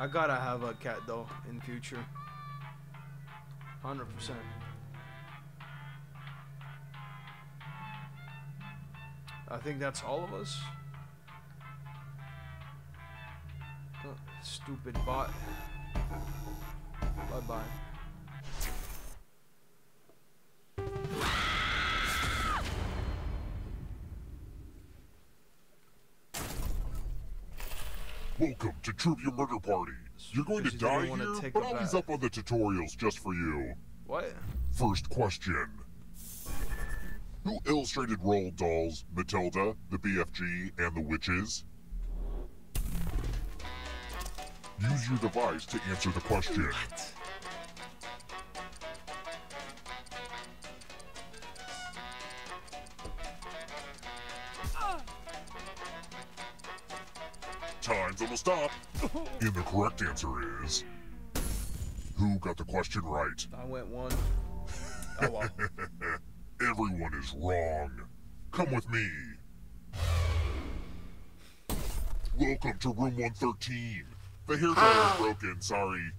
I gotta have a cat though in the future. Hundred percent. I think that's all of us. Stupid bot. Bye bye Welcome to Trivia Murder Party. You're going to Because you didn't die here, but I'll ease up on the tutorials just for you. What? First question. Who illustrated Roald Dahl's, Matilda, the BFG, and the Witches? Use your device to answer the question. Time's almost up. And the correct answer is... Who got the question right? I went one. Oh well. Everyone is wrong. Come with me. Welcome to room 113. The hair dryer is broken, sorry.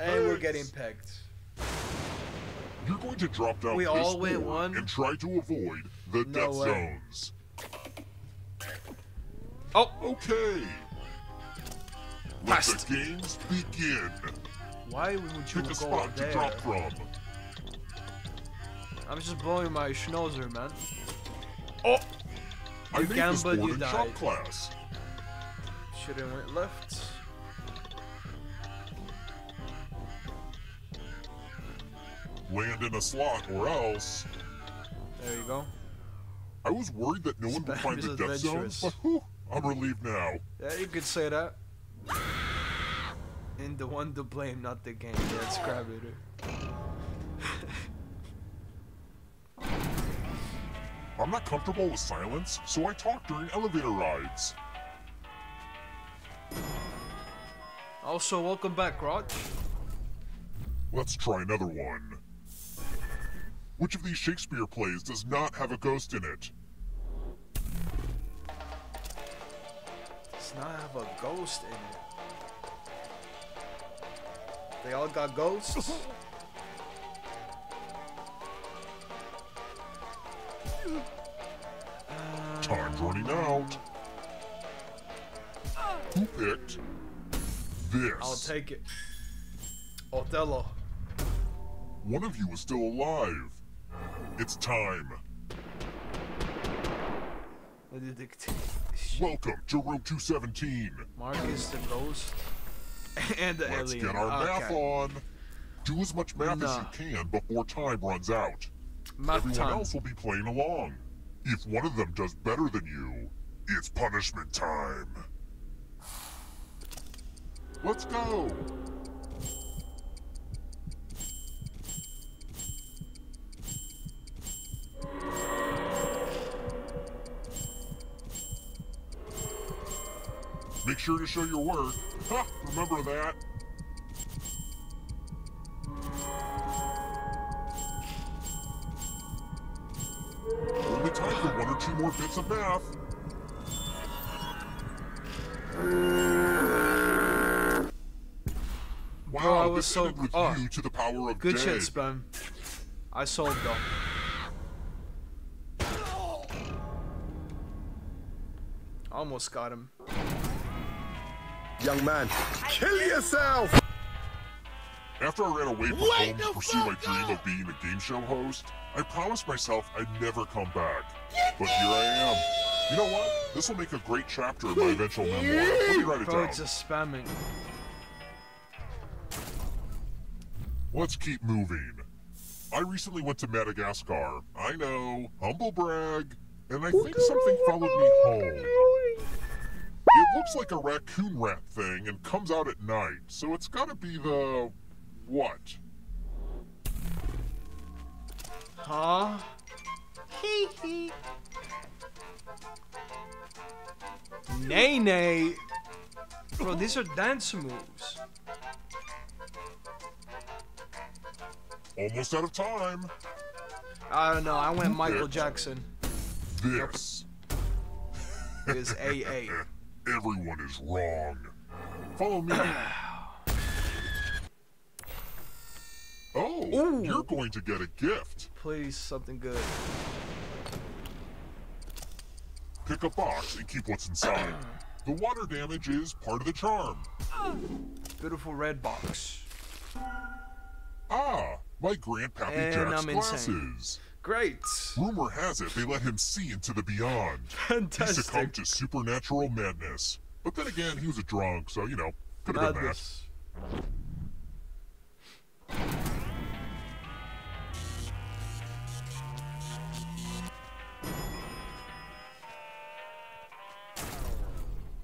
and we're getting pegged. You're going to drop down We this all went one? and try to avoid the No death way. zones. Oh, Okay. Let the games begin. why would you Pick a go spot to drop from. I'm just blowing my schnauzer, man. Oh, I You made this gambled, you in died. shop class. should have went left. Land in a slot or else. There you go. I was worried that no one would find the death zone, but whew, I'm relieved now. Yeah, you could say that. And the one to blame, not the game. Grab it. I'm not comfortable with silence, so I talk during elevator rides. Also, welcome back, Rog. Let's try another one. Which of these Shakespeare plays does not have a ghost in it? Does not have a ghost in it. They all got ghosts. Uh, Time's running out. Who picked this? I'll take it. Othello. One of you is still alive. It's time. Welcome to room 217. Marcus the ghost. and the Let's alien. get our math on. Do as much math as you can before time runs out. Math Everyone time. else will be playing along. If one of them does better than you, it's punishment time. Let's go. Make sure to show your work. Ha! Remember that. Only time for one or two more bits of math. Wow, Bro, I was so- with oh. you to the power of Good dead. shit, Spam. I sold them. Almost got him. Young man, kill yourself! After I ran away from home to pursue my dream of being a game show host, I promised myself I'd never come back. But here I am. You know what? This will make a great chapter in my eventual memoir. Let me write it Bro, down. it's spamming. Let's keep moving. I recently went to Madagascar. I know, humble brag. And I think something followed me home. It looks like a raccoon rat thing and comes out at night, so it's gotta be the. what? Huh? Hee hee. Nay nay. Bro, these are dance moves. Almost out of time. I don't know. I went Michael Jackson. This. It was AA. Everyone is wrong. Follow me. Oh, Ooh. you're going to get a gift. Please, something good. Pick a box and keep what's inside. The water damage is part of the charm. Beautiful red box. Ah, my Grandpappy And Jack's I'm insane. Great. Rumor has it they let him see into the beyond. Fantastic. He succumbed to supernatural madness. But then again, he was a drunk, so you know, could have been that.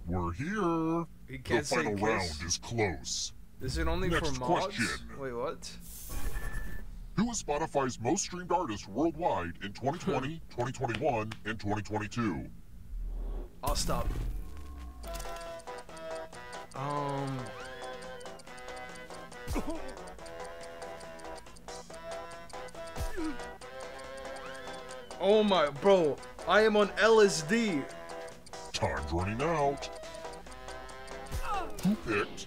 We're here. He The final round is close. Is it only Next for mods? question. Wait, what? Who is Spotify's most streamed artist worldwide in 2020, 2021, and 2022? I'll stop. Um. Oh my, bro! I am on LSD. Time's running out. Who picked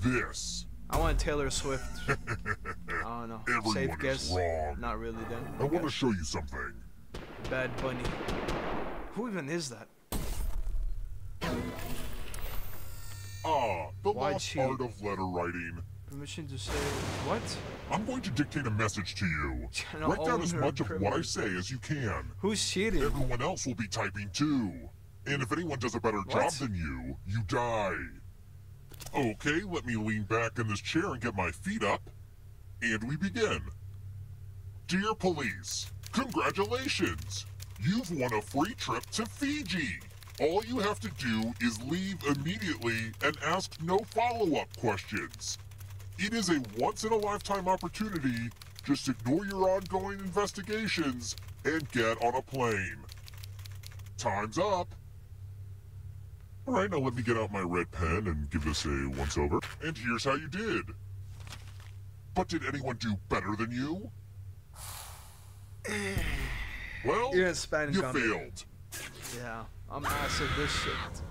this? I want Taylor Swift. I don't know. Everyone Safe is guess. wrong. Not really then. I want to show you something. Bad Bunny. Who even is that? Ah, the Why'd lost she- art of letter writing. Permission to say what? I'm going to dictate a message to you. Channel Write down as much of what I say as you can. Who's cheating? Everyone else will be typing too. And if anyone does a better job than you, you die. Okay, let me lean back in this chair and get my feet up. And we begin. Dear police, congratulations! You've won a free trip to Fiji. All you have to do is leave immediately and ask no follow-up questions. It is a once-in-a-lifetime opportunity. Just ignore your ongoing investigations and get on a plane. Time's up. All right, now let me get out my red pen and give this a once-over. And here's how you did. But did anyone do better than you? Well, You're in Spanish you comment. failed. Yeah, I'm ass at this shit.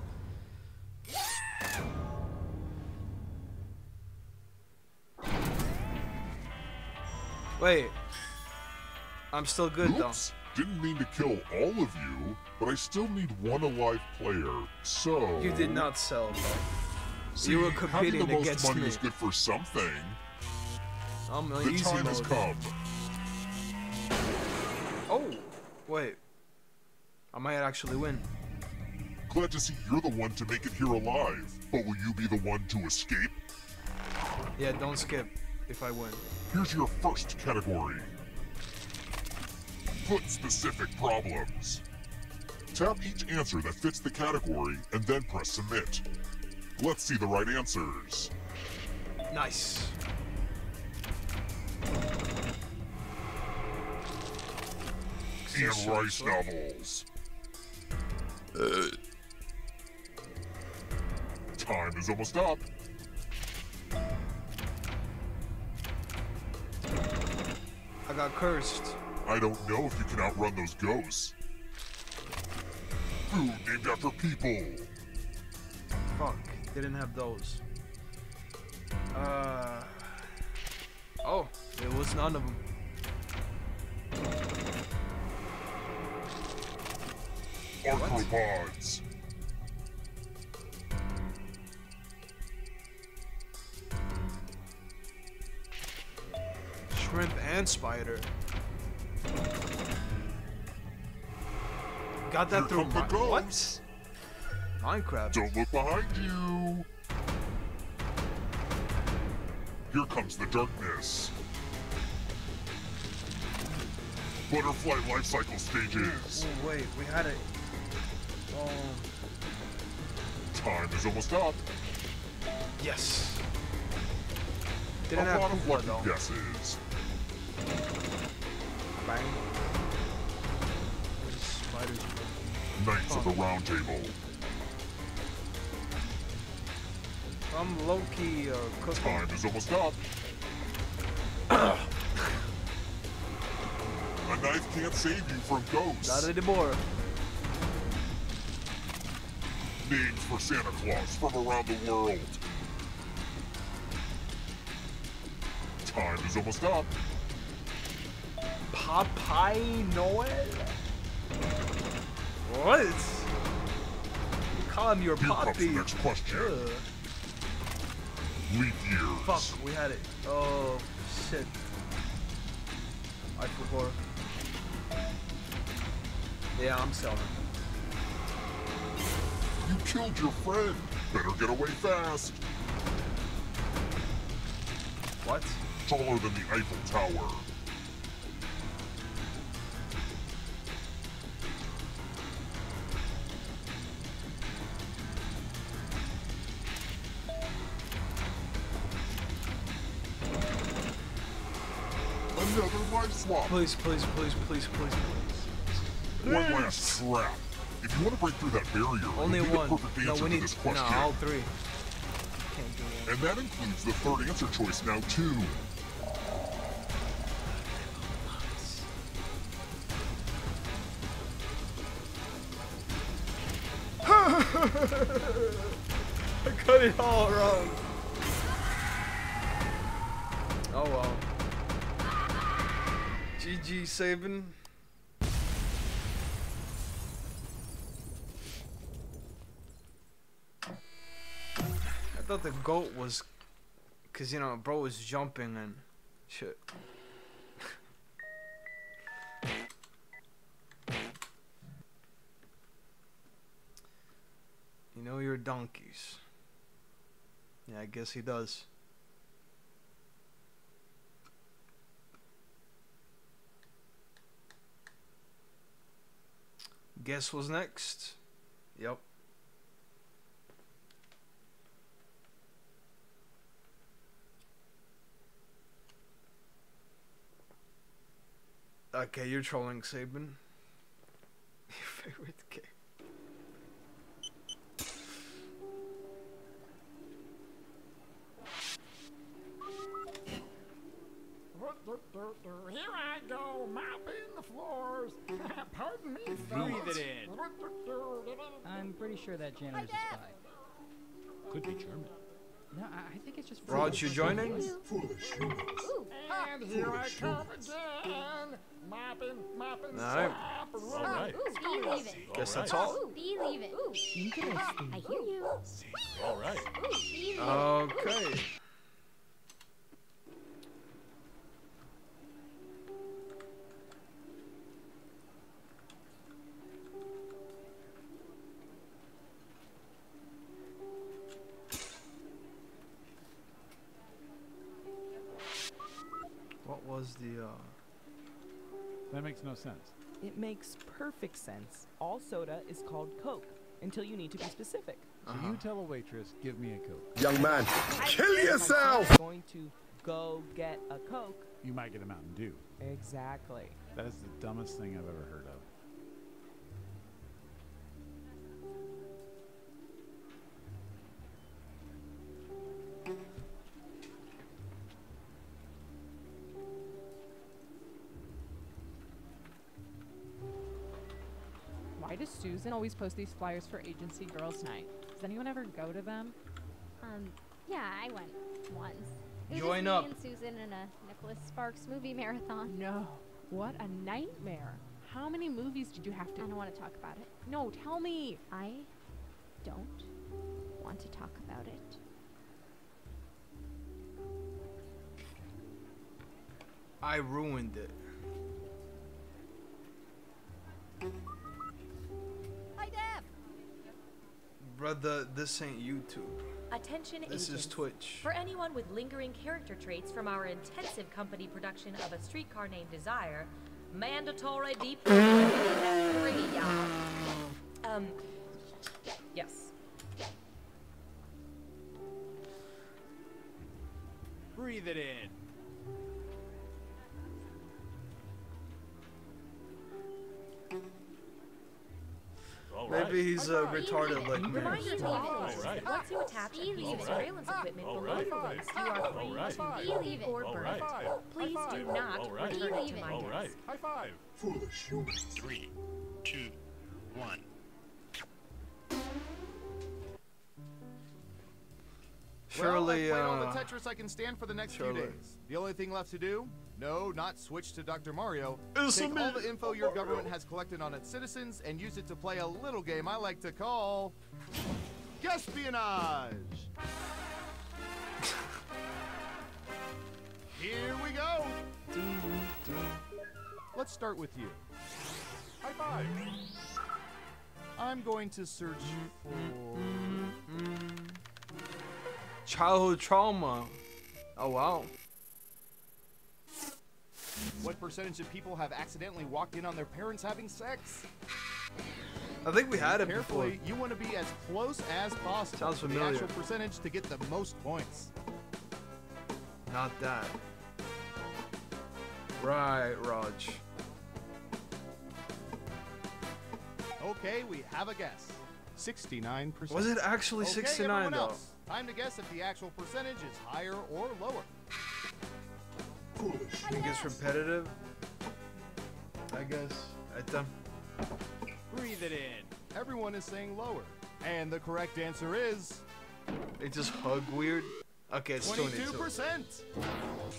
Wait. I'm still good Oops, didn't mean to kill all of you, but I still need one alive player. So. You did not sell, bro. See, you were having competing the most against money me. is good for something. Oh, I'm on The easy time has mode. come. Oh, wait. I might actually win. Glad to see you're the one to make it here alive. But will you be the one to escape? Yeah, don't skip if I win. Here's your first category. Foot-specific problems. Tap each answer that fits the category and then press submit. Let's see the right answers. Nice. Sure, Rice novels. Time is almost up. I got cursed. I don't know if you can outrun those ghosts. Food named after people. Fuck, they didn't have those. Uh. Oh, it was none of them. Arthropods. Shrimp and spider. Got that Here through Mi- what? Minecraft. Don't look behind you. Here comes the darkness. Butterfly life cycle stages. Oh wait, we had it. Oh Time is almost up. yes. A Didn't have lot of lucky though. guesses. Bang. Spiders. Knights of the Round Table. I'm Loki uh, cooking. Time is almost up. A knife can't save you from ghosts. Not anymore. Names for Santa Claus from around the world. Time is almost up. Papai Noel? What? Call him your Here comes the poppy. next question. Ugh. Leap years. Fuck, we had it. Oh, shit. I forgot. Yeah, I'm selling. Killed your friend. Better get away fast. What? Taller than the Eiffel Tower. Another life swap. Please, please, please, please, please, please. One last trap. If you want to break through that barrier, Only one. The perfect No, answer we to need. this No, all three. Can't do that. And that includes the third answer choice now, too. I got it all wrong. Oh well. GG Saban. Thought the goat was, cause you know, bro was jumping and shit. You know your donkeys. Yeah, I guess he does. Guess what's next? Yep. Okay, you're trolling Saban. Your favorite game. Here I go, mopping the floors. Pardon me, Breathe it in. I'm pretty sure that janitor's a spy. Could be German. No, I, I think it's just. Rod, you joining? And here I come again, mopping, mopping, Alright. slop, and All right. Believe it. Guess that's right. all. Believe it. Interesting. I hear you. All right. Believe. Okay. What was the uh That makes no sense. It makes perfect sense. All soda is called Coke until you need to be specific. So you tell a waitress, give me a Coke. Young man, kill yourself! friend is Going to go get a Coke. You might get a Mountain Dew. Exactly. That is the dumbest thing I've ever heard of. Why does Susan always post these flyers for Agency Girls Night? Does anyone ever go to them? Um, yeah, I went once. It Join just me up. and Susan in a Nicholas Sparks movie marathon. No. What a nightmare. How many movies did you have to? I don't want to talk about it. No, tell me. I don't want to talk about it. I ruined it. Brother, this ain't YouTube. Attention This agents. is Twitch. For anyone with lingering character traits from our intensive company production of A Streetcar Named Desire, mandatory deep trivia. Um, yes. Breathe it in. Right. Maybe he's uh, retarded like me. Reminder to All agents. right. Once you attach a piece of surveillance equipment below right. the waist, you are free All right. to Believe leave it. or All burn. right. Please do not All right. return it to my All right. desk. High five. Foolish humans. Three, two, one. Surely, well, I've played all uh, the Tetris I can stand for the next surely. few days. The only thing left to do? No, not switch to Dr. Mario. It's Take all the info your government has collected on its citizens and use it to play a little game I like to call Guesspionage. Here we go. Let's start with you. High five. I'm going to search for. Childhood trauma. Oh wow. What percentage of people have accidentally walked in on their parents having sex? I think we had it Carefully, before. you want to be as close as possible Sounds to the familiar. actual percentage to get the most points. Not that. Right, Raj. Okay, we have a guess. 69%. Was it actually 69 everyone though? else, Time to guess if the actual percentage is higher or lower. I Think it's repetitive? I guess. At them. Breathe it in. Everyone is saying lower. And the correct answer is They just hug weird. Okay, it's 22. 22%.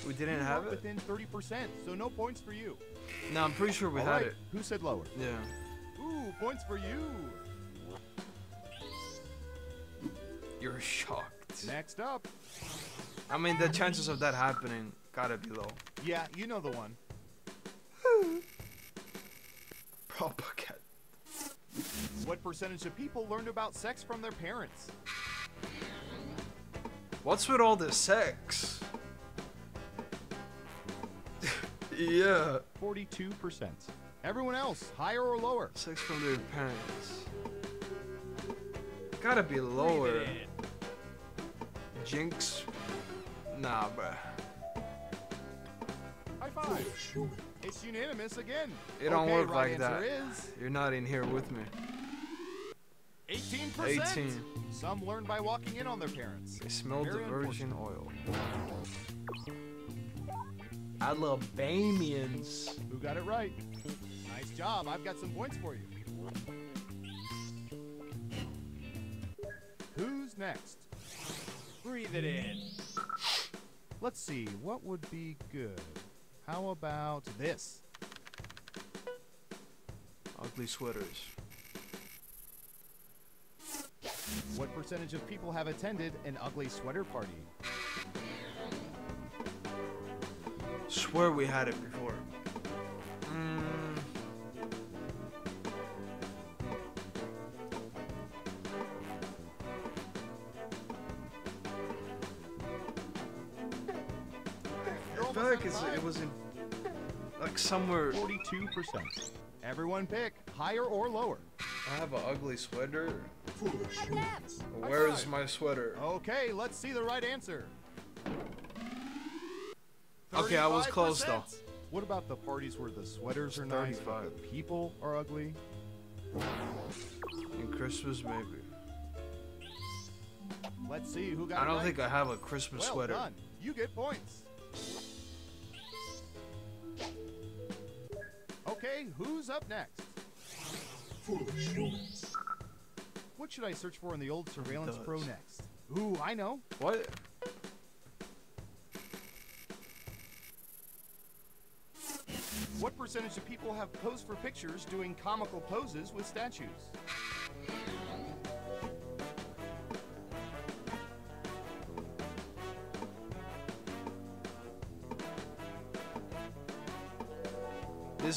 We didn't You have it? Within 30%, so no points for you. No, I'm pretty sure we All had right, it. Who said lower? Yeah. Ooh, points for you. You're shocked. Next up. I mean, the chances of that happening gotta be low. Yeah, you know the one. Propaganda. What percentage of people learned about sex from their parents? What's with all this sex? yeah. 42%. Everyone else, higher or lower? Sex from their parents. Gotta be lower. Jinx. Nah, bruh. High five. It's unanimous again. It don't Okay, work right like answer that. is You're not in here with me. 18%. 18. Some learn by walking in on their parents. They smelled the Very virgin oil. Alabamians. Who got it right? Nice job. I've got some points for you. Who's next? Breathe it in. Let's see. What would be good? How about this? Ugly sweaters. What percentage of people have attended an ugly sweater party? Swear we had it before. Somewhere. 42%. Everyone pick higher or lower. I have an ugly sweater. High Where's my sweater? Okay, let's see the right answer. Okay, I was close, though. What about the parties where the sweaters are nice, but the people are ugly? And Christmas, maybe. Let's see who got I don't right. think I have a Christmas well sweater. done. You get points. Okay, who's up next? What should I search for in the old Surveillance does. Pro next? Ooh, I know. What? What percentage of people have posed for pictures doing comical poses with statues?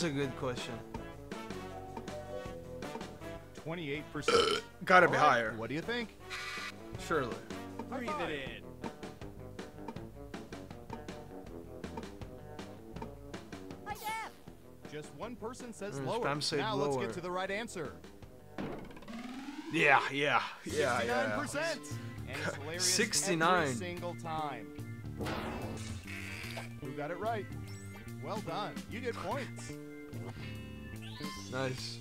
Is a good question. 28%. Gotta be All right, higher. What do you think? Surely. Breathe five. it in. Just one person says Mm, lower. spam saved now let's get to the right answer. Yeah, yeah, yeah, 69%. yeah. And it's hilarious 69. every single time. Who got it right? Well done. You get points. Nice.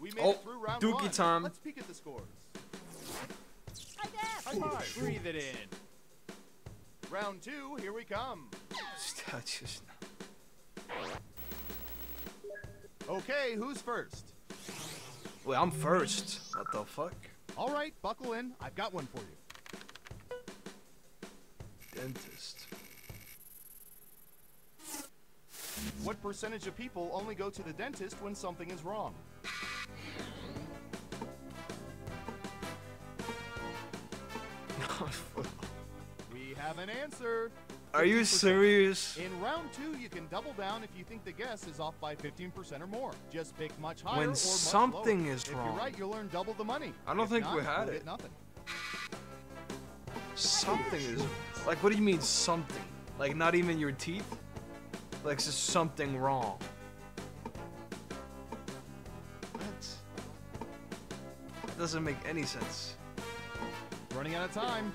We made Oh, it through round Dookie one. time. Let's peek at the scores. High five. Breathe it in. Round two, here we come. Statues. Okay, who's first? Wait, I'm first. What the fuck? All right, buckle in. I've got one for you. Dentist. What percentage of people only go to the dentist when something is wrong? We have an answer. Are you serious? In round two, you can double down if you think the guess is off by 15% or more. Just pick much higher When or much something lower. is if wrong. you're right, you'll earn double the money. I don't If think not, we had it. Nothing. Something is like. What do you mean something? Like not even your teeth? Like just something wrong. What? That doesn't make any sense. Running out of time.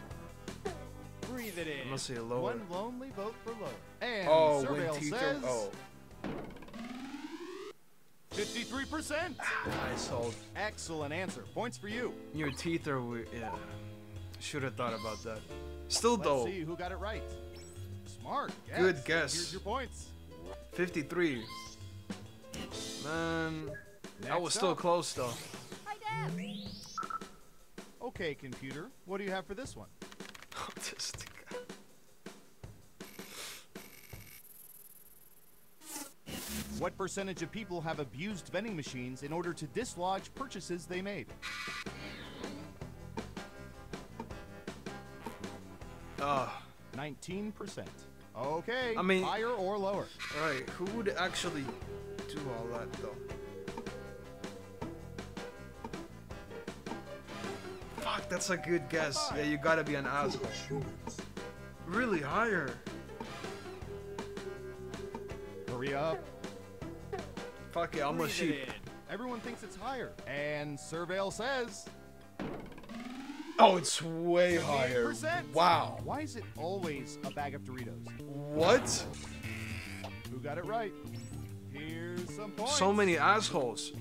Breathe it in. Unless say lower. One lonely vote for lower. And oh, Surveil says. Oh, 53%. I sold. Excellent answer. Points for you. Your teeth are weird. Yeah. Should have thought about that. Still Let's though, see who got it right. Smart. Guess. Good guess. Here's your points. 53. Man, that was Next still up. close though. Hi, Deb. Okay, computer. What do you have for this one? Autistic. What percentage of people have abused vending machines in order to dislodge purchases they made? Ah, 19%. Okay. I mean- higher or lower? alright. Who would actually do all that though? Fuck, that's a good guess. Yeah, you gotta be an asshole. Really higher. Hurry up. Fuck it, I'm a Breathe sheep. Everyone thinks it's higher. And Surveil says Oh, it's way higher. Wow. Why is it always a bag of Doritos? What? Who got it right? Here's some points. So many assholes.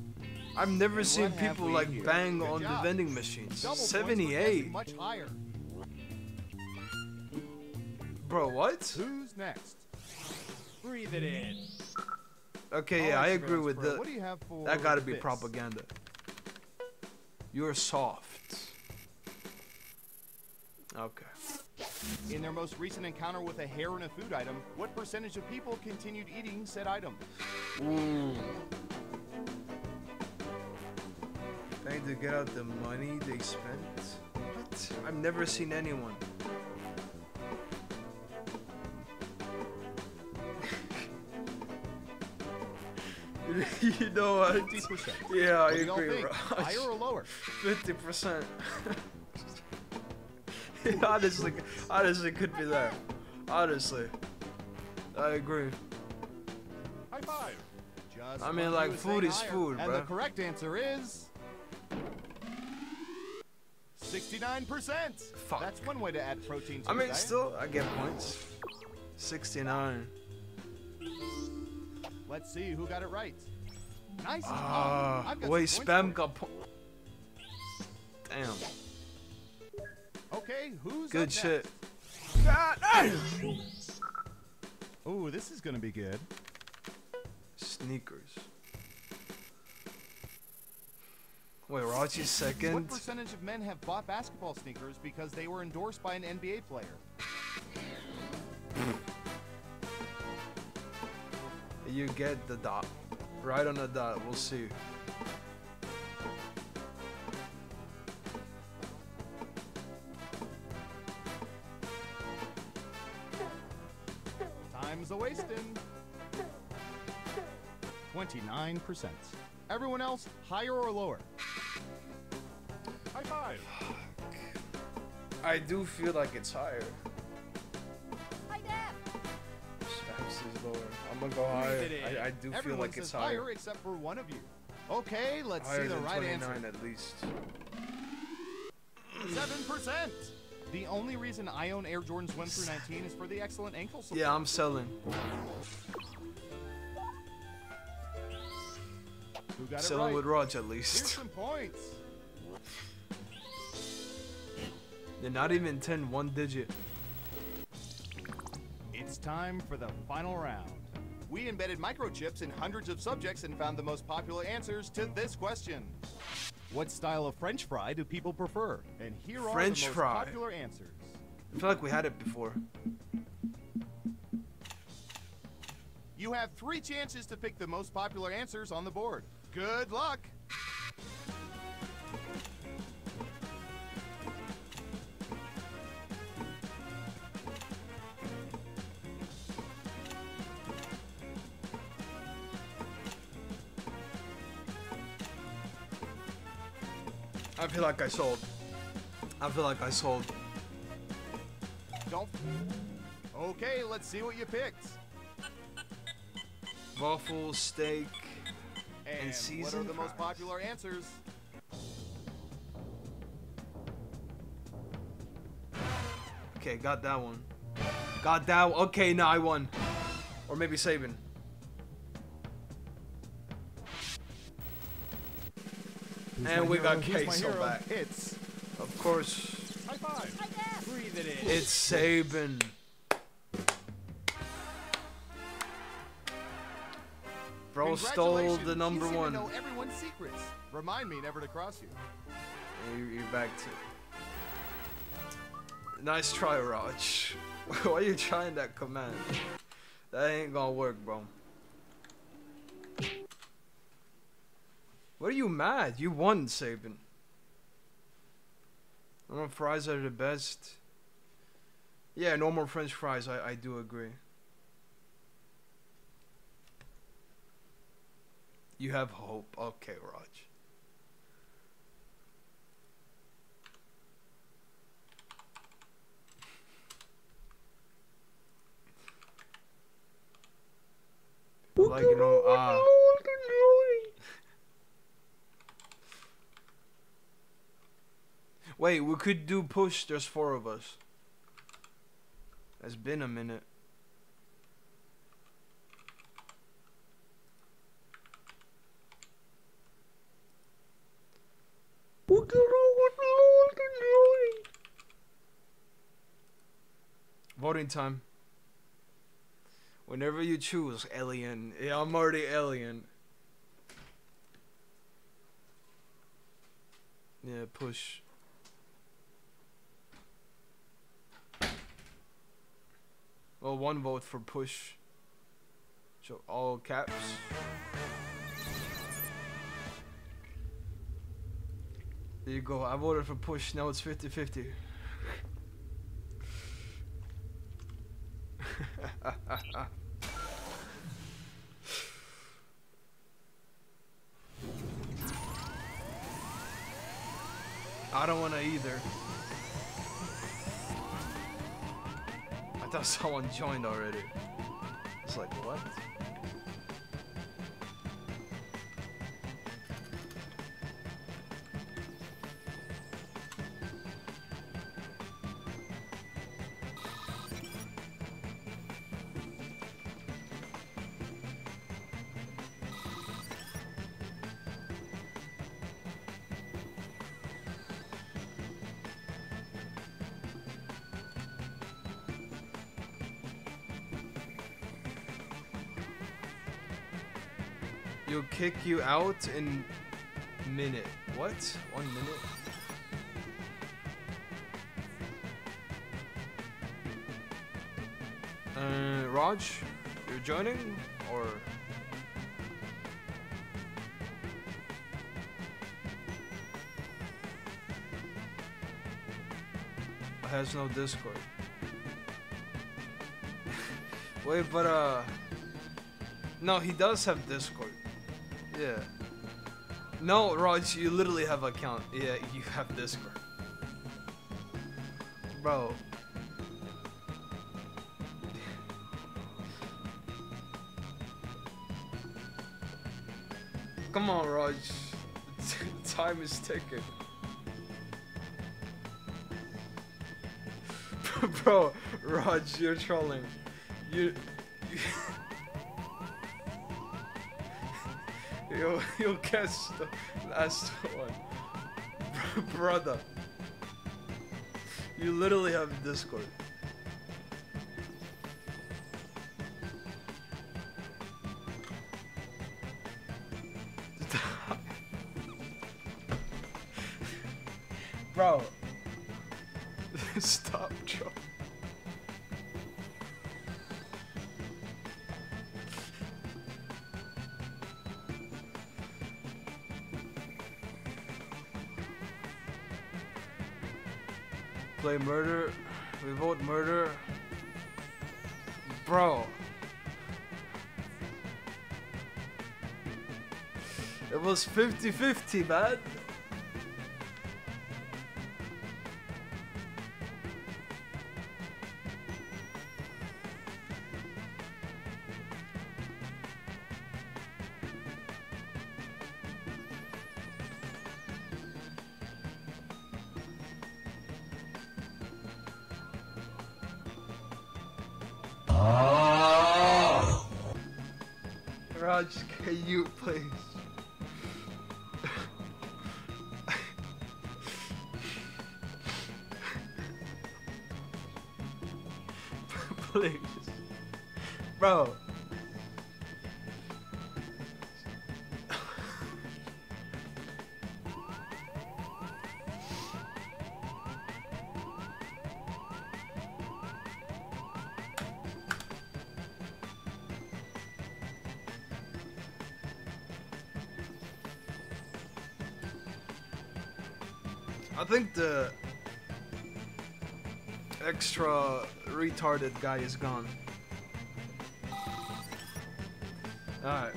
I've never And seen people like here? bang Good on the vending machines. Double points for guessing 78. Much higher. Bro, what? Who's next? Breathe it in. Okay, yeah, I agree with Pro, that. What do you have for That gotta be this? propaganda. You're soft. Okay. In their most recent encounter with a hair and a food item, what percentage of people continued eating said item? Hmm. Ooh. Trying to get out the money they spent? What? I've never seen anyone. you know what? 50%. Yeah, I What do y'all agree, think? Raj. Higher or lower? Fifty percent. honestly, honestly, could be there. Honestly, I agree. High five. Just I mean, like, food is higher. food, And the correct answer is 69%. Fuck. That's one way to add protein to I mean, diet. still, I get points. Sixty-nine. Let's see who got it right. Nice. and Ah. I've got wait, spam got po- Damn. Okay, who's Good shit. Oh, this is gonna be good. Sneakers. Wait, Rachi's What percentage of men have bought basketball sneakers because they were endorsed by an NBA player? You get the dot. Right on the dot, we'll see. 29%. Everyone else, higher or lower? High five. I do feel like it's higher. Hi, Deb. Perhaps is lower. I'm gonna go higher. I, I do feel like says it's higher. higher. except for one of you. Okay, let's Higher see the than right 29 answer. at least. 7%. The only reason I own Air Jordans 1 through 19 is for the excellent ankle support. Yeah, I'm selling. Selling right? with Raj at Here's least. some points. They're not even 10, one digit. It's time for the final round. We embedded microchips in hundreds of subjects and found the most popular answers to this question. What style of French fry do people prefer? And here are French the most fry. popular answers. I feel like we had it before. You have three chances to pick the most popular answers on the board. Good luck! I feel like I sold. I feel like I sold. Don't. Okay, let's see what you picked. Waffle, steak, And, and what are seasoned the most popular answers? Okay, got that one. Got that one. Okay, now I won. Or maybe Saban. And we got Who's my queso back. It's Of course, High five. Breathe it in. it's Saban. Stole the number one. Know everyone's secrets. Remind me never to cross you. You- You're back to. Nice try, Raj. Why are you trying that command? That ain't gonna work, bro. What are you mad? You won, Saban. Normal fries are the best. Yeah, normal French fries. I I do agree. You have hope. Okay, Raj. Like you know, ah. Wait, we could do push. There's four of us. It's been a minute. Voting time. Whenever you choose, alien. Yeah, I'm already alien. Yeah, push. Well, one vote for push. So all caps. There you go. I voted for push. Now it's 50-50. I don't want to either. I thought someone joined already. It's like, what? Kick you out in minute. What? One minute? Uh, Raj, you're joining or? Has no Discord. Wait, but uh, no, he does have Discord. Yeah. No, Raj, you literally have account. Yeah, you have Discord. Bro. Come on, Raj. Time is ticking. Bro, Raj, you're trolling. You. you You'll, you'll guess the last one. Brother. You literally have Discord. 50-50, man. Bro. I think the extra retarded guy is gone. Alright.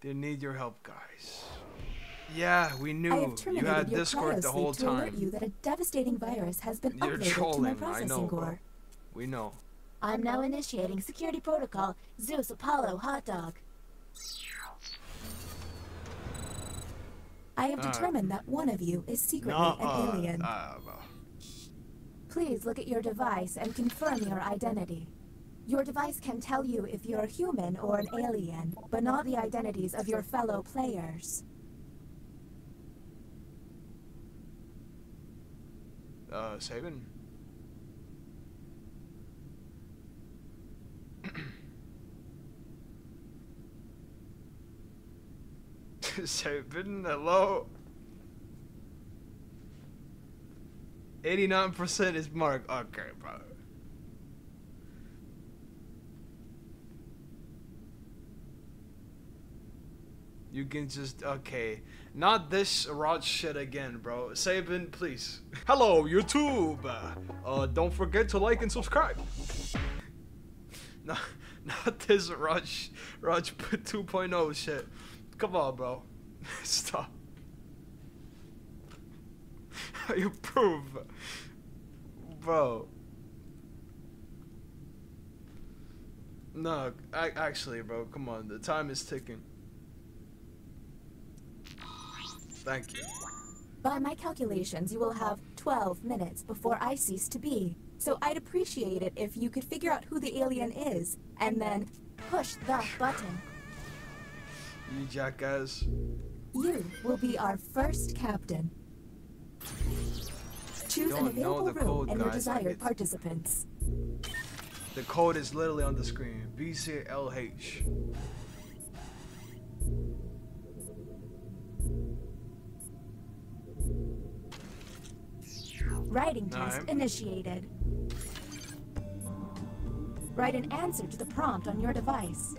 They need your help, guys. Yeah, we knew you had Discord the whole to alert time. you that a devastating virus has been You're uploaded to my trolling, I know, bro. We know. I'm now initiating security protocol Zeus Apollo Hot Dog. I have determined that one of you is secretly No, an uh, alien. uh, bro. Please look at your device and confirm your identity. Your device can tell you if you're human or an alien, but not the identities of your fellow players. Uh, Saban? Saban, hello? 89% is Mark. Okay, bro. You can just okay. Not this rot shit again, bro. Saban, please. Hello, YouTube. Uh, don't forget to like and subscribe. not, not this Raj Raj 2.0 shit. Come on, bro. Stop. you prove, bro. No, actually, bro. Come on, the time is ticking. Thank you. By my calculations, you will have 12 minutes before I cease to be. So I'd appreciate it if you could figure out who the alien is, and then push the button. You jackass. You will be our first captain. Choose an available room code, and your guys, like desired it's- participants. The code is literally on the screen. BCLH. Writing test Alright. initiated. Write an answer to the prompt on your device.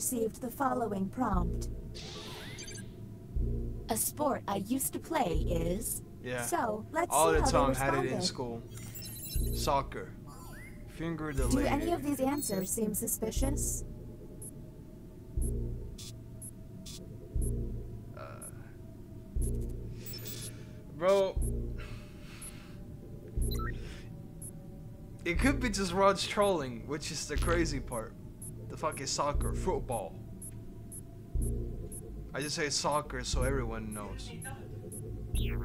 Received the following prompt. A sport I used to play is. Yeah. So let's All see the how time had it in school. Soccer. Finger the Do lady. any of these answers seem suspicious? Uh, bro. It could be just Rod's trolling, which is the crazy part. The fucking soccer, football. I just say soccer so everyone knows. Yeah.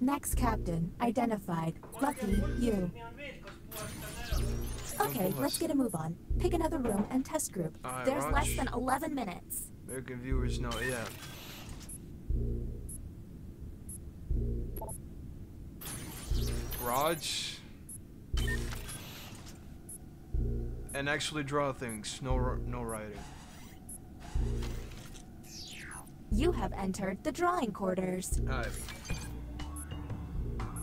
Next captain, identified. Lucky, you. Okay, let's get a move on. Pick another room and test group. Alright, There's Raj. less than 11 minutes. American viewers know, yeah. Raj. And actually draw things, no no writing. You have entered the drawing quarters. Alright.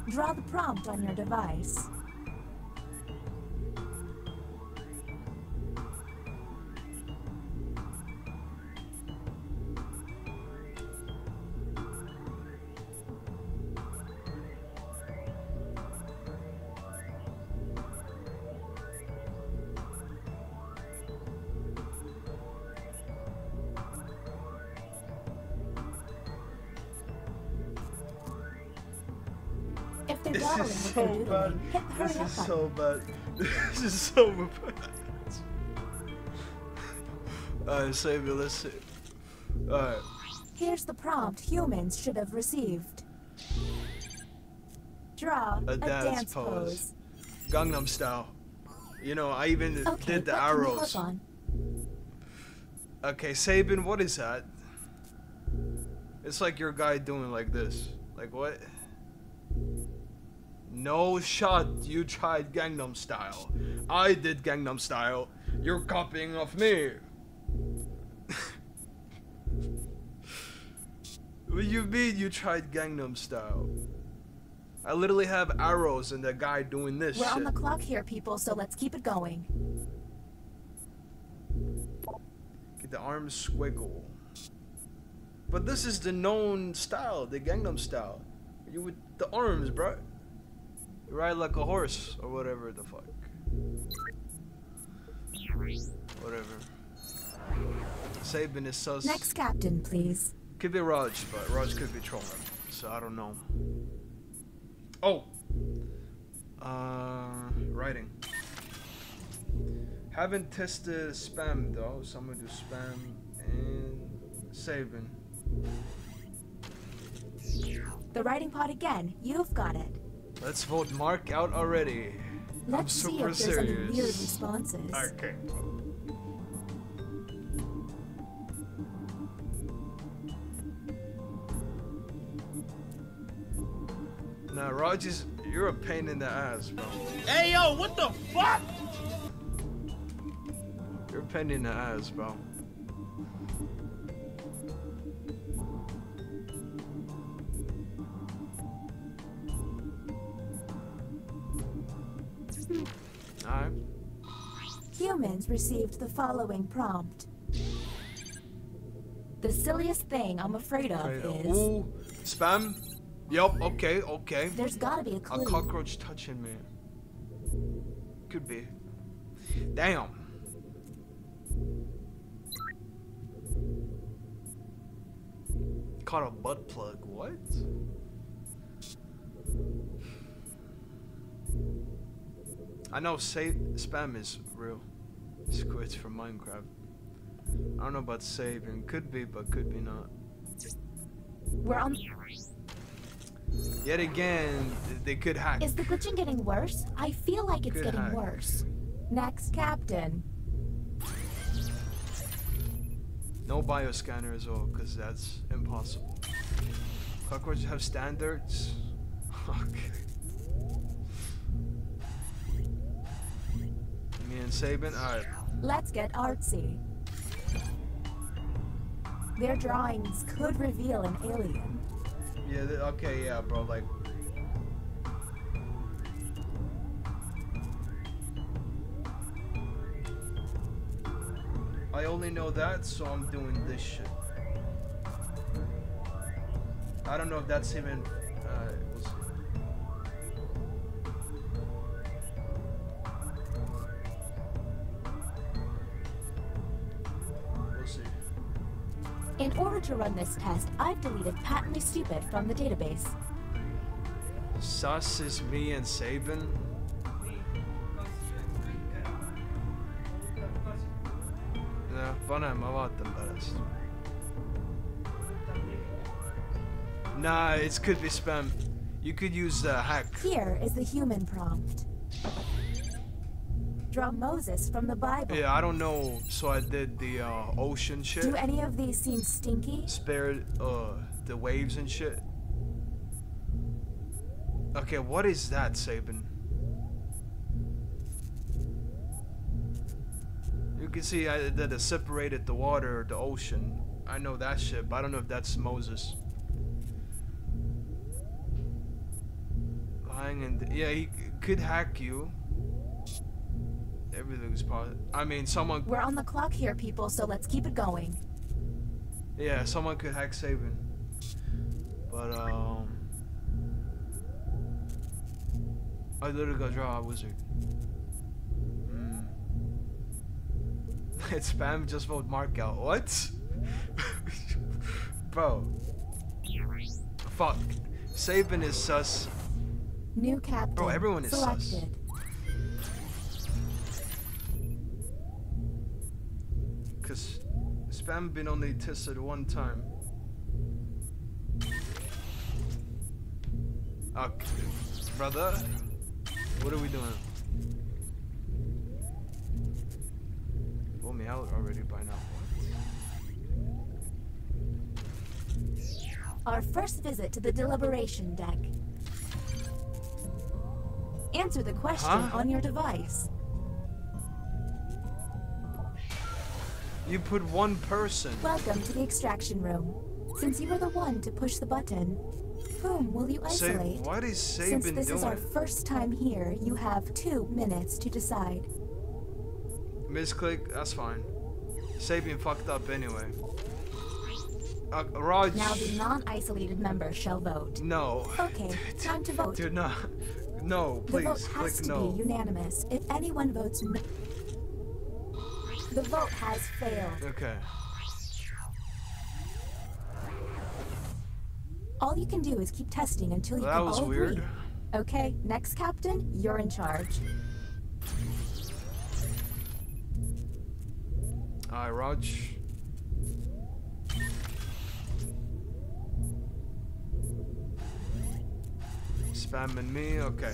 Draw the prompt on your device. This is so bad. This is so bad. Alright, it, let's see. Alright. Here's the prompt humans should have received. Draw A a, dance dance, pose. pose. Gangnam style. You know, I even Okay, did the what can we arrows. Okay, Sabin, what is that? It's like your guy doing like this. Like what? No shot, you tried Gangnam style. I did Gangnam style. You're copying off me. what do you mean you tried Gangnam style? I literally have arrows and the guy doing this We're shit. on the clock here, people, so let's keep it going. Get the arm squiggle. But this is the known style, the Gangnam style. You with the arms, bro. You ride like a horse or whatever the fuck. Whatever. Sabin is so. Next captain, please. Could be Raj, but Raj could be trolling. So I don't know. Oh. Uh, writing. Haven't tested spam though, so I'm gonna do spam and saving. The writing pod again. You've got it. Let's vote Mark out already. I'm Let's see super if there's any serious. weird responses. Okay. Nah, Raj is you're a pain in the ass, bro. Hey yo, what the fuck? You're a pain in the ass, bro. Hmm. Alright. Humans received the following prompt. The silliest thing I'm afraid of is Ooh, spam. Yup, okay, okay. there's gotta be a clue. A cockroach touching me. Could be. Damn. Caught a butt plug. What? I know save spam is real. Squids from Minecraft. I don't know about saving. Could be, but could be not. We're on. Yet again, they could hack. Is the glitching getting worse? I feel like it's Good getting hack. worse. Next captain. No bioscanner as well, because that's impossible. Cockroaches have standards? okay. Sabin? Alright. Let's get artsy. Their drawings could reveal an alien. Yeah, okay, yeah, bro, like. I only know that, so I'm doing this shit. I don't know if that's him Uh, to run this test, I've deleted patently stupid from the database. Sus is me and Sabin. Ja, fan Emma vattenbäst. Nah, it could be spam. You could use the hack. Here is the human prompt. Draw Moses from the Bible. Yeah, I don't know, so I did the uh, ocean shit. Do any of these seem stinky? Spare uh, the waves and shit. Okay, what is that, Sabin? You can see I, that it separated the water, the ocean. I know that shit, but I don't know if that's Moses. Lying and yeah, he could hack you. Everything's possible. I mean, someone. We're on the clock here, people, so let's keep it going. Yeah, someone could hack Sabin. But, um. I literally got draw a wizard. Hmm. it's spam, just vote mark out. What? Bro. Fuck. Sabin is sus. New captain. Bro, everyone is sus. selected. Cause spam been only tested one time. Okay, brother, what are we doing? Pull me out already by now. Our first visit to the deliberation deck. Answer the question Huh? on your device. You put one person. Welcome to the extraction room. Since you were the one to push the button, whom will you Say, isolate? what is Since Sabin this is our first time here, you have two minutes to decide. Misclick, that's fine. Sabin fucked up anyway. Uh, Raj. Now the non-isolated member shall vote. No. Okay, time to vote. Dude, no. No, The vote has click to no. be unanimous. If anyone votes no, the vote has failed. Okay. All you can do is keep testing until you that can was all weird. agree. Okay, next captain, you're in charge. Alright, Raj. Spamming me, okay.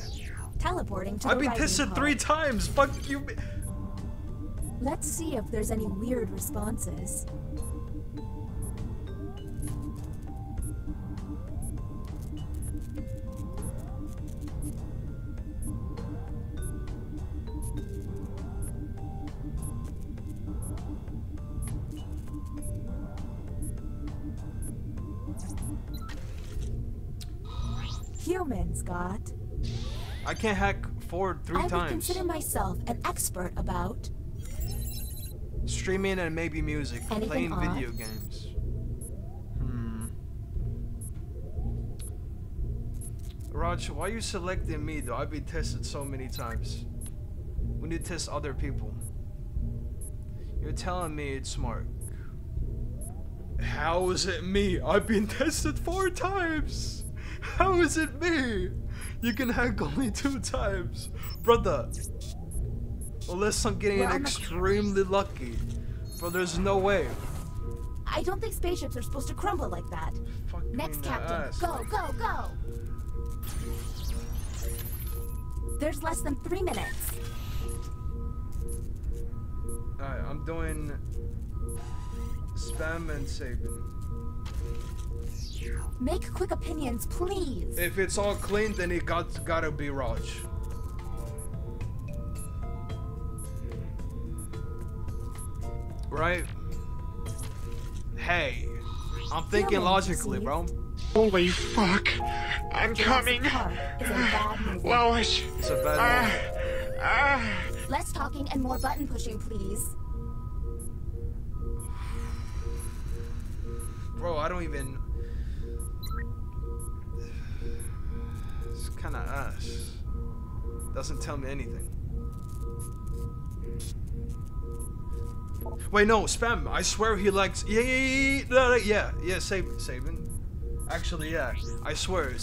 Teleporting to I've been tested three times. Fuck you. Let's see if there's any weird responses. Humans got. I can't hack forward three I would times. consider myself an expert about Streaming and maybe music. Anything playing video games. Hmm. Raj, why you selecting me though? I've been tested so many times. We need to test other people. You're telling me it's smart. How is it me? I've been tested four times. How is it me? You can hack only two times, brother. Unless I'm getting on the- extremely lucky, bro. There's no way. I don't think spaceships are supposed to crumble like that. Next captain, ass. go, go, go! There's less than three minutes. Alright, I'm doing spam and Sabin. Make quick opinions, please. If it's all clean, then it got gotta be Raj. Right? Hey, I'm thinking logically, bro. Holy fuck. I'm coming. It's a bad. Lois. It's a bad movie. Ah. Less talking and more button pushing, please. Bro, I don't even. It's kind of us. Doesn't tell me anything. Wait, no, spam. I swear he likes. Yeah, yeah, yeah, yeah, yeah. Save, saving. Actually, yeah. I swear.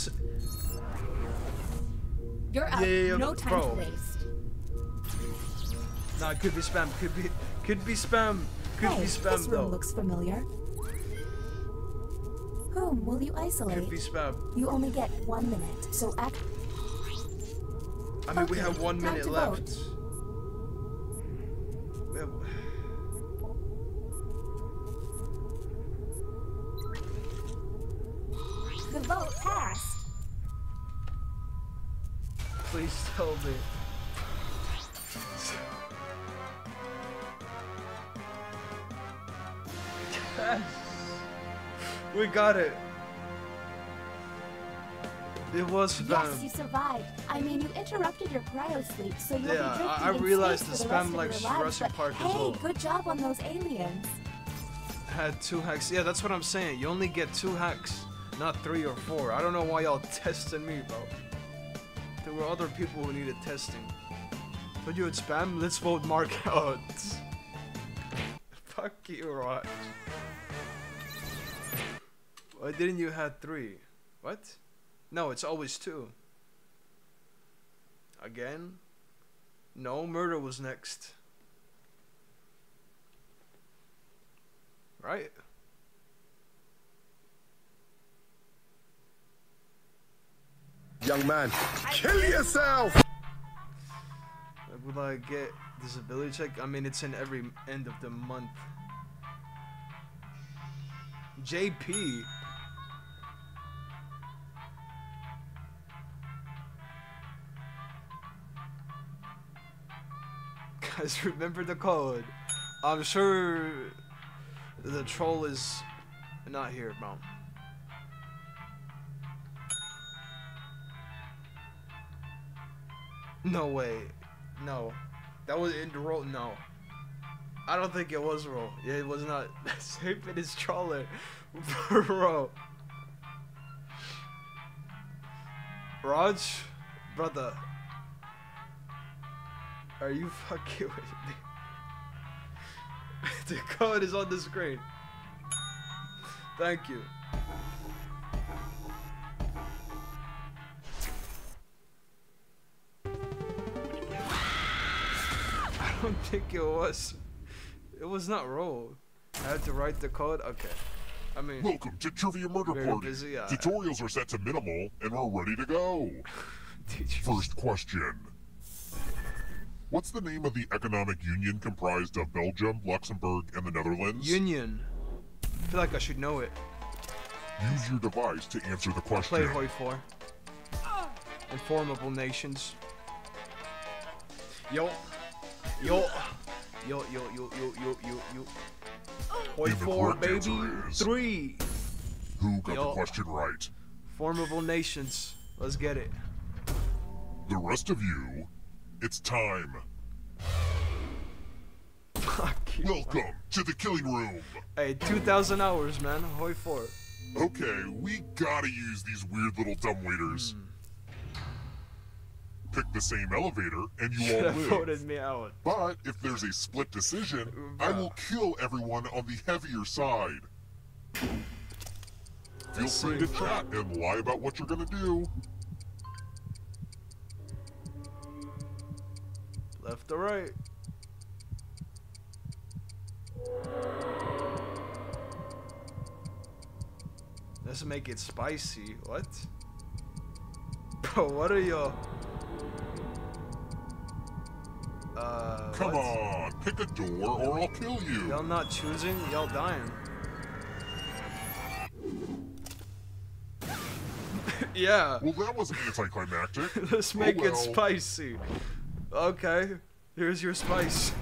You're up. Yeah, yeah, yeah, no time bro. to waste. Nah, could be spam. Could be, could be spam. Could hey, be this spam room though. looks familiar. Whom will you isolate? Could be spam. You only get one minute, so act. I mean, we have one minute left. vote. Please me. Yes. We got it. It was Yes, you survived. I mean, you interrupted your cryo sleep, so you'll Yeah, be drifting I- I realized the for the rest spam of likes your lives, Jurassic but Park as hey, well. good job on those aliens. Had two hacks. Yeah, that's what I'm saying. You only get two hacks, not three or four. I don't know why y'all testing me, bro. There were other people who needed testing. But you would spam? Let's vote Mark out. Fuck you, Raj. Why didn't you have three? What? No, it's always two. Again? No, murder was next. Right? Young man, kill yourself! Will I get disability check? I mean, it's in every end of the month. JP. Guys, remember the code. I'm sure the troll is not here, bro. No way. No. That was in the roll. No. I don't think it was roll. Yeah, it was not. Safe it is troller. Bro. Raj, brother. Are you fucking with me? the code is on the screen. Thank you. Think it was. It was not roll. I had to write the code. Okay. I mean. Welcome to Trivia Murder Party. busy, uh, Tutorials are set to minimal, and we're ready to go. First question. What's the name of the economic union comprised of Belgium, Luxembourg, and the Netherlands? Union. I feel like I should know it. Use your device to answer the question. Play Hoi 4. Informable nations. Yo. Yo. Yo, yo, yo, yo, yo, yo, yo. Hoi 4, baby. is- Three. Who got Yo. the question right? Formable nations. Let's get it. The rest of you, it's time. Welcome to the killing room. Hey, 2,000 hours, man. Hoi 4. Okay, we gotta use these weird little dumbwaiters. Hmm. Pick the same elevator, and you all live. voted me out. But if there's a split decision, I will kill everyone on the heavier side. Feel free to chat and lie about what you're gonna do. Left or right? Let's make it spicy. What? Bro, what are y'all? Come what? on, pick a door or I'll kill you. Y'all not choosing? Y'all dying. yeah. Well, that was anticlimactic. Let's Oh make it spicy. Okay. Here's your spice.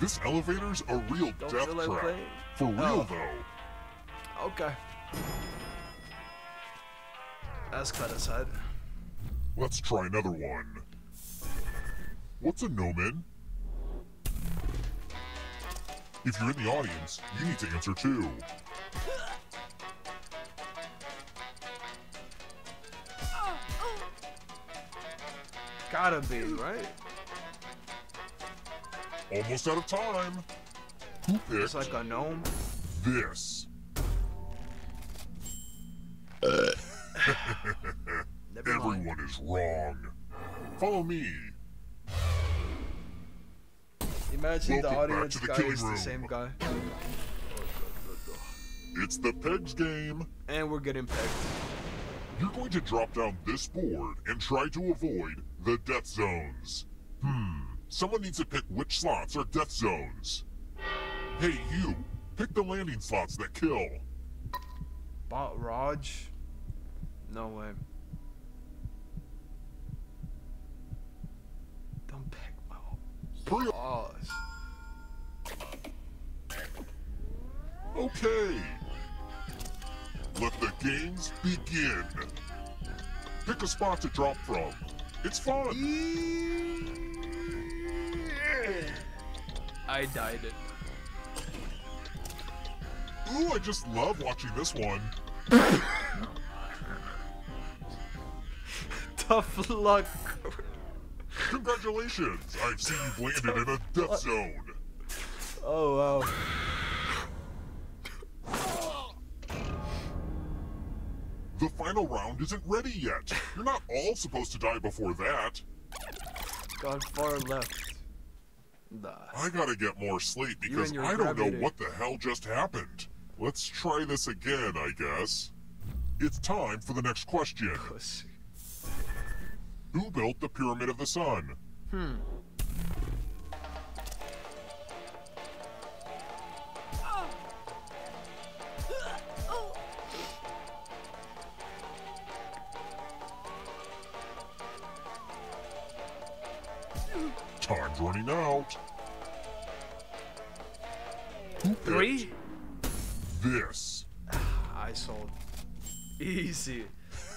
This elevator's a real Don't death trap. For real, Oh. though. Okay. That's cut aside. Let's try another one. What's a nomen? If you're in the audience, you need to answer too. Gotta be, right? Almost out of time. Who picked It's like a gnome. this? Uh. Everyone is wrong. Follow me. Imagine the Welcome back audience the guy is the room. same guy. It's the pegs game. And we're getting pegged. You're going to drop down this board and try to avoid the death zones. Hmm. Someone needs to pick which slots are death zones. Hey, you. Pick the landing slots that kill. Bot Raj? No way. Don't pick Hurry up. Pause. Okay. Let the games begin. Pick a spot to drop from. It's fun. I died it. Ooh, I just love watching this one. Tough luck. Congratulations! I've seen you've landed in a death zone. Oh wow. The final round isn't ready yet. You're not all supposed to die before that. Got far left. Nah. I gotta get more sleep because I don't know what the hell just happened. Let's try this again, I guess. It's time for the next question. Who built the Pyramid of the Sun? Hmm. Time's running out. Who Three? This. I sold. Easy.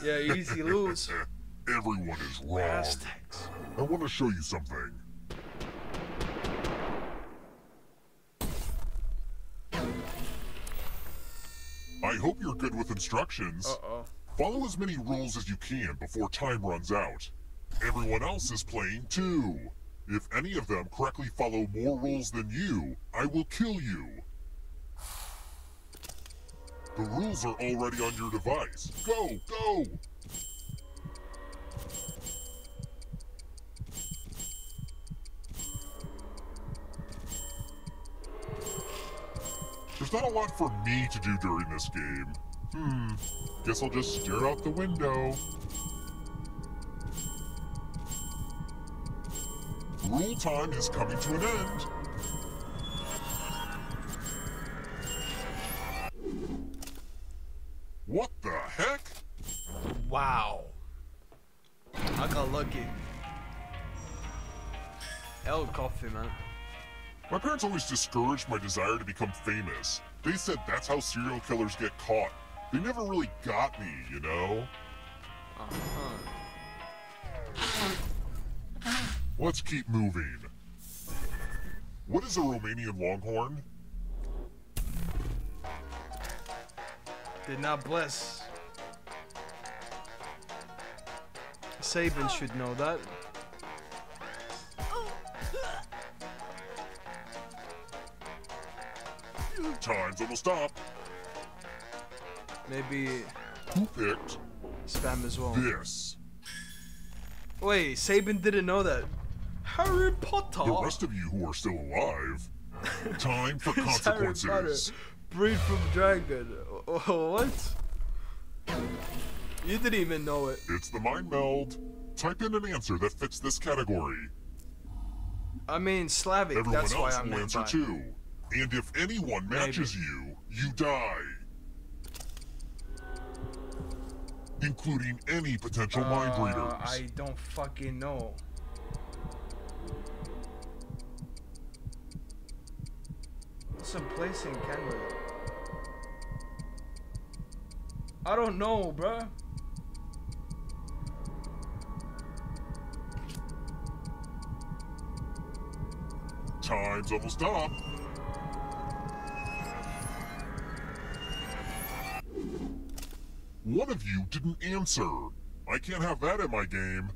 Yeah, easy lose. Everyone is wrong. Aztecs. I want to show you something. I hope you're good with instructions. Uh-oh. Follow as many rules as you can before time runs out. Everyone else is playing too. If any of them correctly follow more rules than you, I will kill you. The rules are already on your device. Go, go! Not a lot for me to do during this game. Hmm. Guess I'll just stare out the window. Rule time is coming to an end. What the heck? Wow. I got lucky. Hell coffee, man. My parents always discouraged my desire to become famous. They said that's how serial killers get caught. They never really got me, you know? Uh-huh. Let's keep moving. What is a Romanian longhorn? Did not bless. Saban should know that. Time's almost up. Maybe Who picked spam as well. this? Wait, Saban didn't know that. Harry Potter. The rest of you who are still alive, time for It's Harry consequences. Potter. Breed from dragon. What? You didn't even know it. It's the mind meld. Type in an answer that fits this category. I mean Slavic. Everyone that's why else I'm will answer too. And if anyone matches you, you die. Including any potential mind Uh, readers. I don't fucking know. What's a place in Canada? I don't know, bruh. Time's almost up. One of you didn't answer. I can't have that in my game.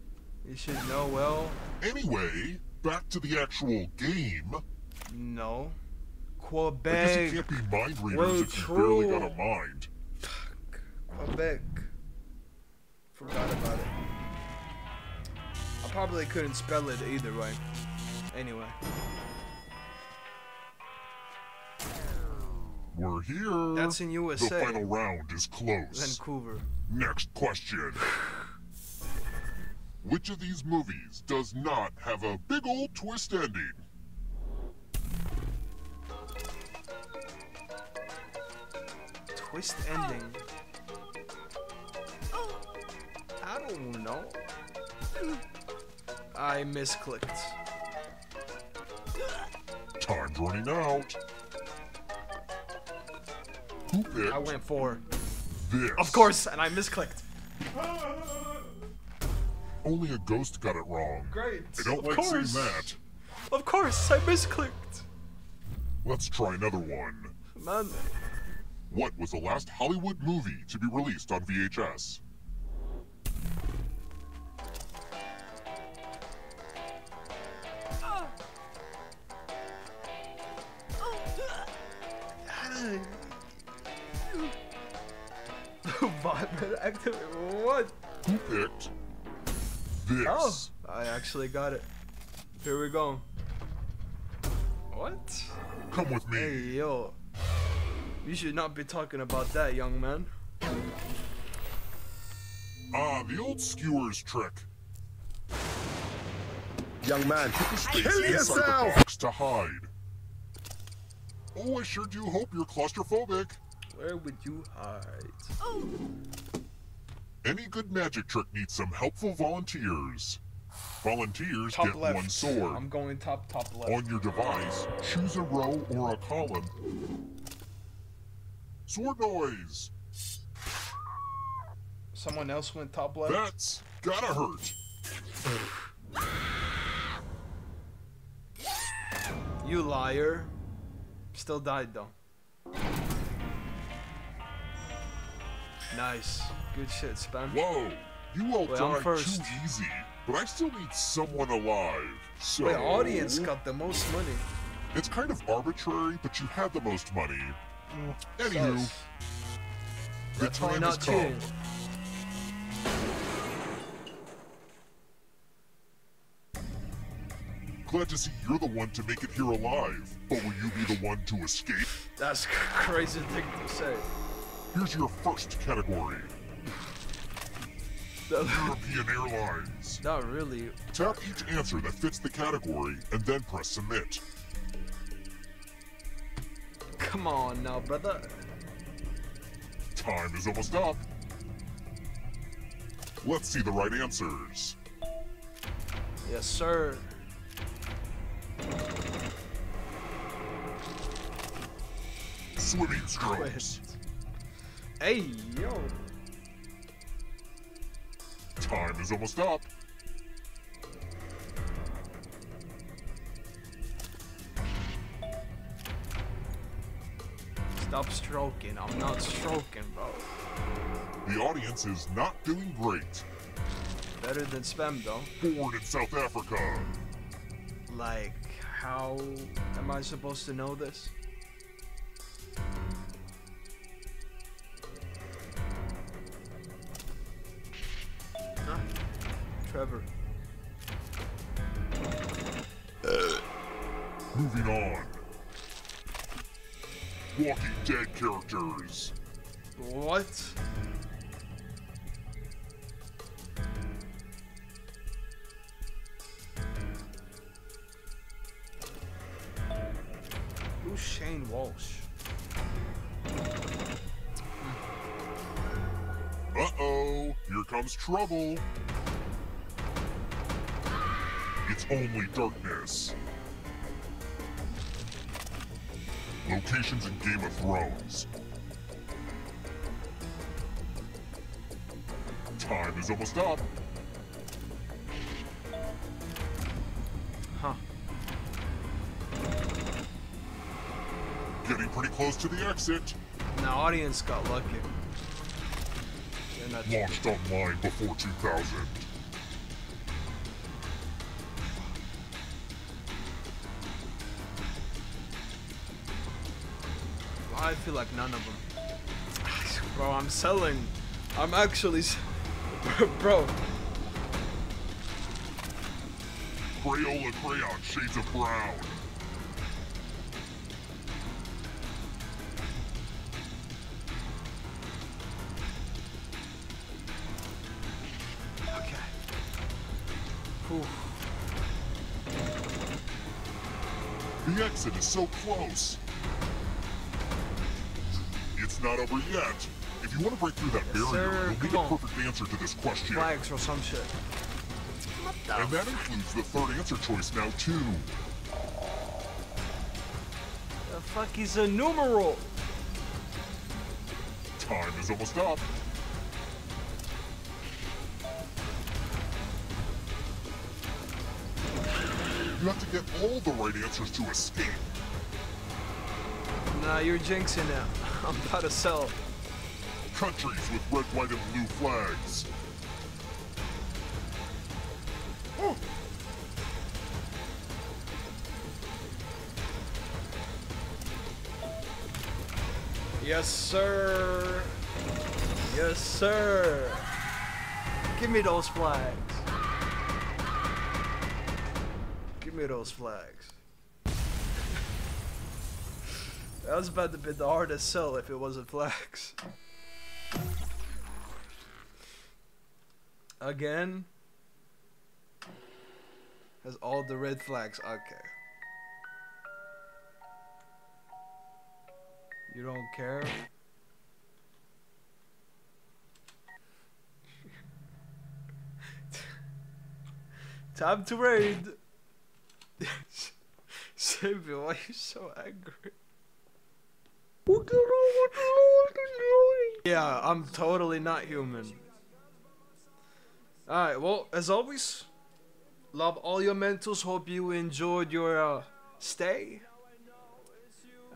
You should know well. Anyway, back to the actual game. No. I guess Quebec. you can't be mind readers if you barely got a mind. Fuck. Quebec. Forgot about it. I probably couldn't spell it either way. Anyway. We're here. That's in USA. The final round is close. Vancouver. Next question. Which of these movies does not have a big old twist ending? Twist ending. I don't know. I misclicked. Time's running out. Who picked I went for. this? Of course, and I misclicked. Only a ghost got it wrong. Great. I don't of like course. seeing that. Of course, I misclicked. Let's try another one. Man. What was the last Hollywood movie to be released on VHS? Ah. Ah. Ah. Vibrant activity. What? Who picked this? Oh, I actually got it. Here we go. What? Come with me. Hey, yo. You should not be talking about that, young man. Ah, the old skewers trick. Young man, Space kill inside yourself! the box to hide. Oh, I sure do hope you're claustrophobic. Where would you hide? Oh. Any good magic trick needs some helpful volunteers. Volunteers Top get left. one sword. I'm going top, top left. On your device, choose a row or a column. Sword noise! Someone else went top left. That's gotta hurt. You liar. Still died though. Nice. Good shit, spam. Whoa! You all Wait, died first. too easy, but I still need someone alive. So The audience got the most money. It's kind of arbitrary, but you had the most money. Mm, Anywho, Sus. the Definitely time has come. cheating. Glad to see you're the one to make it here alive, but will you be the one to escape? That's crazy thing to say. Here's your first category. European Airlines. Not really. Tap each answer that fits the category and then press submit. Come on now, brother. Time is almost up. Let's see the right answers. Yes, sir. Swimming strokes. Hey, yo. Time is almost up. Stop stroking. I'm not stroking, bro. The audience is not doing great. Better than spam, though. Born in South Africa. Like, how am I supposed to know this? Characters. What? Who's Shane Walsh? Uh-oh, here comes trouble. It's only darkness. Locations in Game of Thrones. Time is almost up. Huh. Getting pretty close to the exit. Now, audience got lucky. Launched online before 2000. I feel like none of them. Bro, I'm selling. I'm actually. Bro. Crayola crayon, shades of brown. Okay. Whew. The exit is so close. It's not over yet. If you want to break through that barrier, sir. you'll Come need to perfect answer to this question. Flags or some shit. And that includes the third answer choice now, too. The fuck is a numeral? Time is almost up. You have to get all the right answers to escape. Nah, you're jinxing it. I'm about to sell. Countries with red, white, and blue flags. Yes, sir. Yes, sir. Give me those flags. Give me those flags. That was about to be the hardest sell if it wasn't flags. Again. Has all the red flags. Okay. You don't care? Time to raid. Savior, why are you so angry? Yeah, I'm totally not human. Alright, well, as always, love all your mentals. Hope you enjoyed your uh, stay.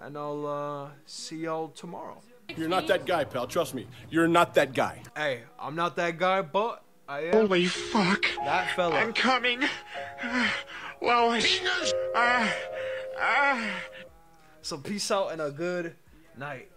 And I'll uh, see y'all tomorrow. You're not that guy, pal. Trust me. You're not that guy. Hey, I'm not that guy, but I am. Holy fuck. That fella. I'm coming. Lois. Uh, uh. So peace out and a good night.